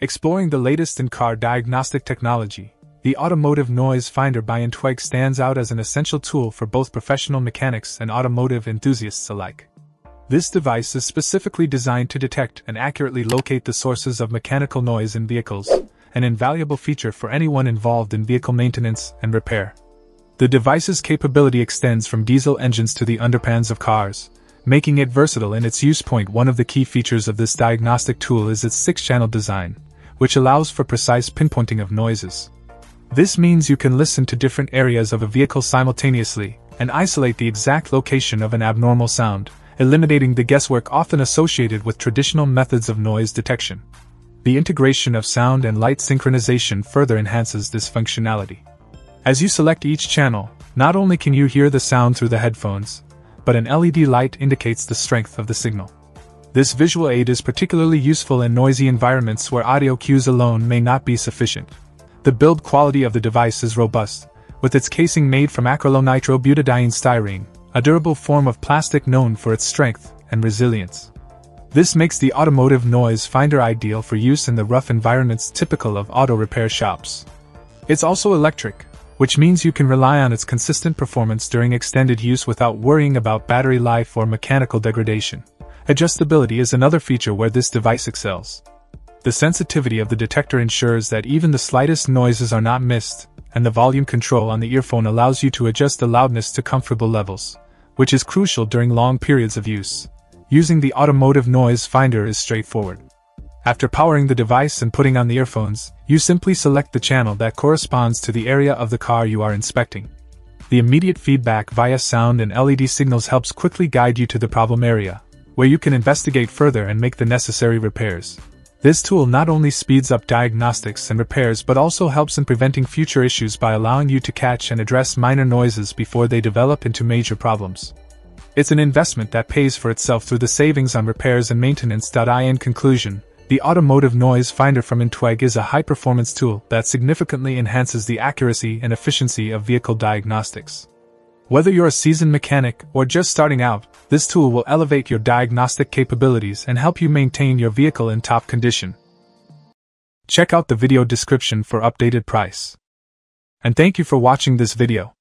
Exploring the latest in car diagnostic technology, the Automotive Noise Finder by Entweg stands out as an essential tool for both professional mechanics and automotive enthusiasts alike. This device is specifically designed to detect and accurately locate the sources of mechanical noise in vehicles, an invaluable feature for anyone involved in vehicle maintenance and repair. The device's capability extends from diesel engines to the underpans of cars, making it versatile in its use point. One of the key features of this diagnostic tool is its six channel design, which allows for precise pinpointing of noises. This means you can listen to different areas of a vehicle simultaneously and isolate the exact location of an abnormal sound, eliminating the guesswork often associated with traditional methods of noise detection. The integration of sound and light synchronization further enhances this functionality. As you select each channel, not only can you hear the sound through the headphones, but an LED light indicates the strength of the signal. This visual aid is particularly useful in noisy environments where audio cues alone may not be sufficient. The build quality of the device is robust, with its casing made from acrylonitrile-butadiene styrene, a durable form of plastic known for its strength and resilience. This makes the automotive noise finder ideal for use in the rough environments typical of auto repair shops. It's also electric, which means you can rely on its consistent performance during extended use without worrying about battery life or mechanical degradation. Adjustability is another feature where this device excels. The sensitivity of the detector ensures that even the slightest noises are not missed, and the volume control on the earphone allows you to adjust the loudness to comfortable levels, which is crucial during long periods of use. Using the automotive noise finder is straightforward. After powering the device and putting on the earphones, you simply select the channel that corresponds to the area of the car you are inspecting. The immediate feedback via sound and LED signals helps quickly guide you to the problem area, where you can investigate further and make the necessary repairs. This tool not only speeds up diagnostics and repairs but also helps in preventing future issues by allowing you to catch and address minor noises before they develop into major problems. It's an investment that pays for itself through the savings on repairs and maintenance. In conclusion, the Automotive Noise Finder from Entweg is a high performance tool that significantly enhances the accuracy and efficiency of vehicle diagnostics. Whether you're a seasoned mechanic or just starting out, this tool will elevate your diagnostic capabilities and help you maintain your vehicle in top condition. Check out the video description for updated price. And thank you for watching this video.